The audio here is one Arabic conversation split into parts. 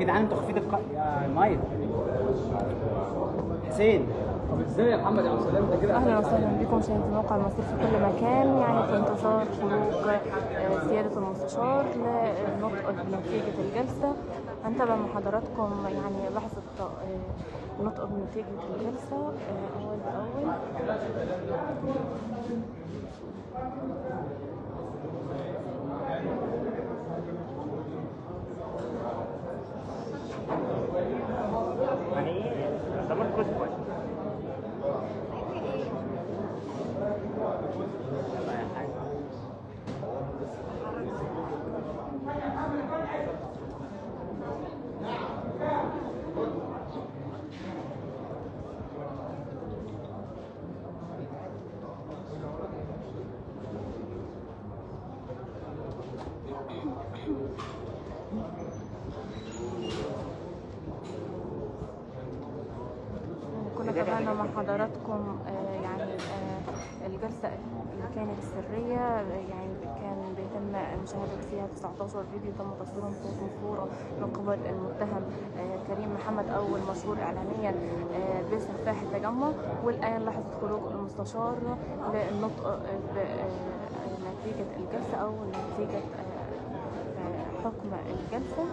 جدعان أنتوا خفيت الق... يا مايل حسين. طب إزاي يا محمد؟ يا السلام انت كده أهلا وسهلا بكم مشاهدي موقع المصير في كل مكان يعني في انتظار خروج آه، سياده المستشار للنطق بنتيجه الجلسة. هنتابع مع حضراتكم يعني لحظة آه، نطق بنتيجة الجلسة آه، أول بأول. يعني تابعنا مع حضراتكم آه، يعني آه، الجلسة اللي كانت سرية آه، يعني كان بيتم مشاهدة فيها 19 فيديو تم تصويرهم صوت وصورة من قبل المتهم آه، كريم محمد أو المشهور إعلاميا آه، بسفاح التجمع والآن لحظة خروج المستشار للنطق بنتيجة الجلسة أو نتيجة حكم الجلسة.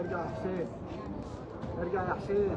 ارجع يا حسين. ارجع يا حسين.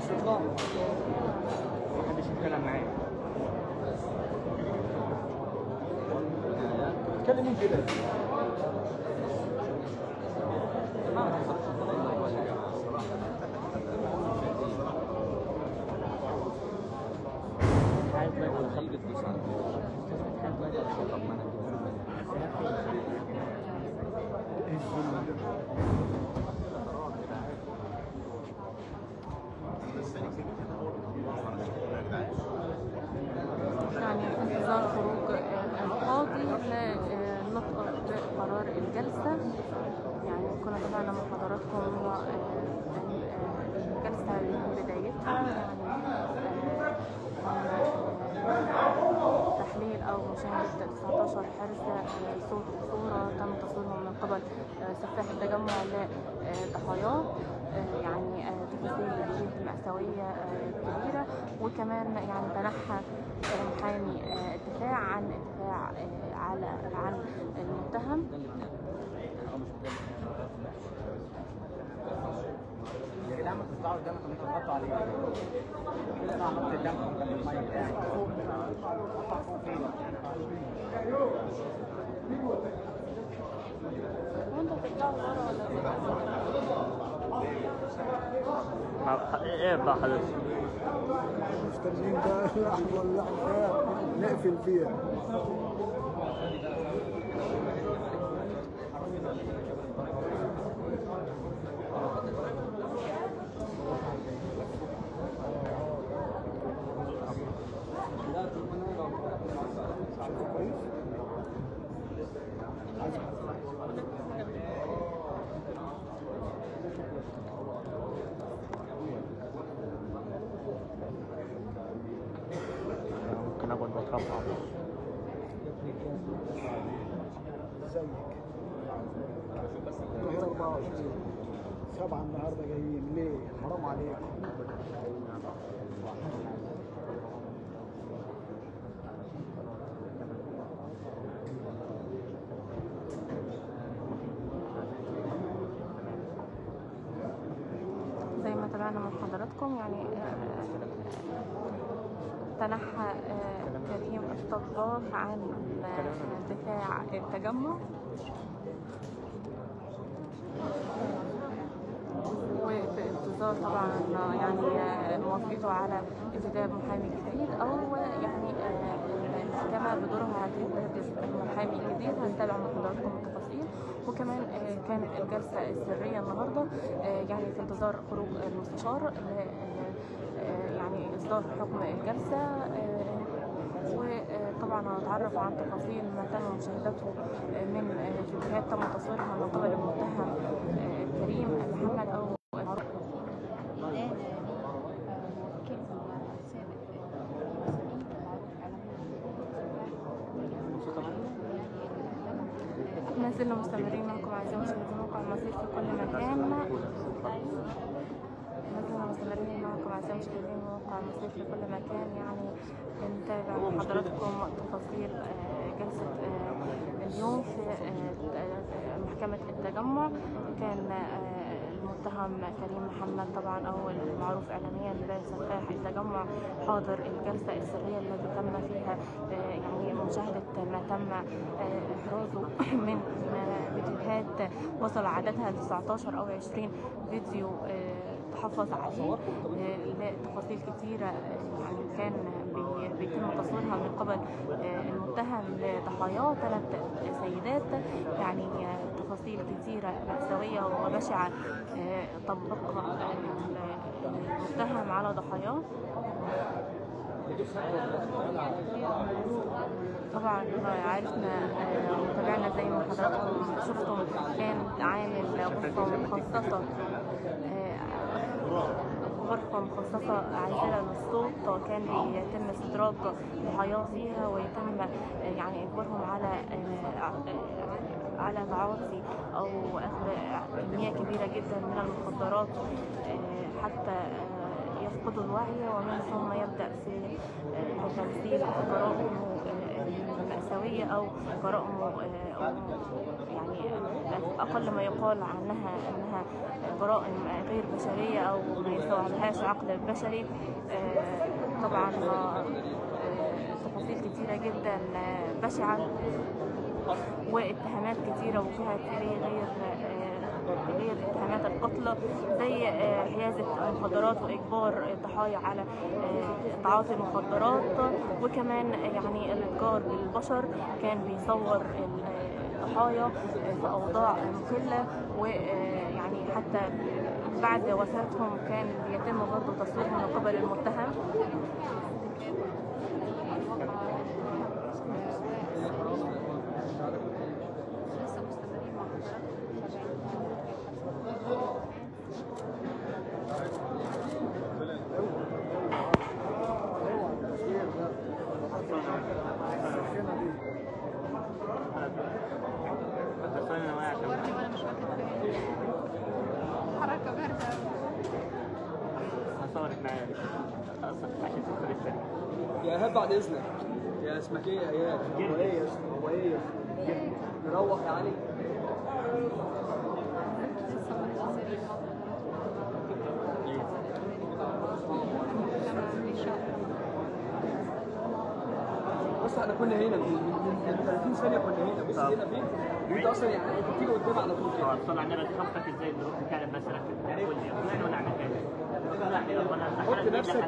حاجة محدش يتكلم معايا. اتكلم مين كده عايز بقى على يعني في انتظار خروج آه، القاضي للنطق بقرار الجلسة يعني كنا آه، الجلسة من بدايتها تحليل أو مشاهدة 19 حرز آه، صوت وصورة تم تصويرهم من قبل آه، سفاح التجمع لضحاياه يعني آه، تفاصيل جدا مأساوية آه، كبيرة. وكمان يعني تنحى محامي الدفاع عن الدفاع على عن المتهم. يا جدعان ما تطلعوا قدامك أنتوا تغطوا عليه اطلع نط قدامكم خلي المية. بتاعي اطلع فوق فين وانت تطلعوا ورا ولا إيه بقى حضرتك بقى اللحظه اللي إحنا نقفل فيها. ازيك؟ القاهرة 24 سبعة النهاردة جايين ليه؟ حرام عليك زي ما تابعنا من حضراتكم يعني آه، تنحى الطباخ عن دفاع التجمع. وفي انتظار طبعا يعني آه، موافقته على انتداب محامي جديد أو يعني آه، المحكمه بدورها هتنتدب محامي جديد. هنتابع مع حضراتكم التفاصيل وكمان آه، كانت الجلسة السرية النهاردة آه، يعني في انتظار خروج المستشار يعني إصدار حكم الجلسة آه، وطبعا هنتعرف عن تفاصيل ما تم مشاهدته آه، من آه، فيديوهات تم تصويرها من قبل المتهم آه، كريم محمد أو ما زلنا مستمرين معكم أعزائي مشاهدي موقع المصير في كل مكان ما زلنا أعزائي مشاهدين موقع المصير في كل مكان يعني بنتابع مع حضراتكم تفاصيل آه، جلسة آه، اليوم في آه، محكمة التجمع. كان المتهم كريم محمد طبعا أو المعروف إعلاميا بباب سفاح التجمع حاضر الجلسة السرية التي تم فيها يعني مشاهدة ما تم إحرازه من فيديوهات وصل عددها ل 19 أو 20 فيديو تحفظ عليه. آه، لتفاصيل كتيرة آه، يعني كان بي- بيتم تصويرها من قبل آه، المتهم لضحاياه ثلاث سيدات. يعني آه، تفاصيل كتيرة مأساوية وبشعة طبقها المتهم على ضحاياه. طبعا عرفنا وتابعنا زي ما حضراتكم شفتم كان عامل غرفة مخصصة غرفة مخصصة عازلة للصوت كان بيتم استدراج ضحاياه فيها ويتم يعني إجبارهم على على تعاطي أو أخذ كمية كبيرة جدا من المخدرات حتى آه، يفقدوا الوعي ومن ثم يبدأ في آه، تمثيل جرائمه آه، المأساوية أو جرائمه آه، يعني أقل ما يقال عنها أنها جرائم غير بشرية أو ما يستوعبهاش عقل بشري. آه، طبعا آه، تفاصيل كتيرة جدا آه، بشعة واتهامات كتيرة وجهت إليه غير آه، اتهامات القتل زي آه، حيازة المخدرات وإجبار الضحايا على آه، تعاطي المخدرات. وكمان يعني الإتجار بالبشر كان بيصور الضحايا في أوضاع مخلة ويعني حتى بعد وفاتهم كان بيتم برضه تصويرهم من قبل المتهم. عشان تدخل يا ايهاب بعد اذنك يا اسمك إيه يا ايهاب هو إيه يا اسطى هو إيه يا اسطى نروح يا علي بص إحنا كنا هنا من من- من 30 ثانية كنا هنا بص هنا فين وانت أصلا يعني بتيجي قدام على طول. كده آه صلى على النبي تخطط إزاي الظروف كانت مثلا قول لي فلان وأنا اعمل كذا حط نفسك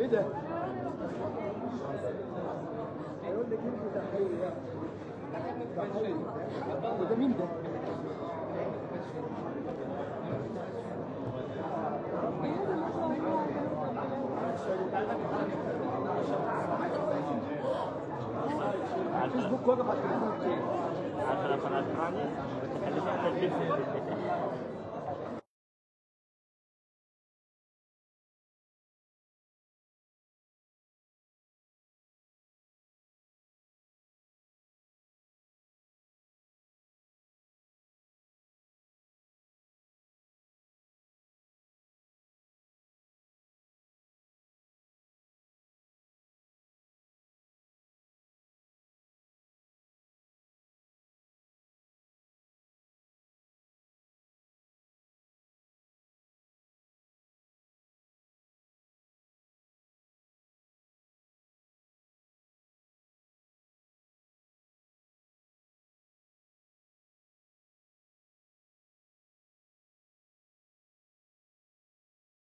إيه ده؟ هيقول لك انت تحيه تحيه وده مين ده؟ فيسبوك واقف على التليفون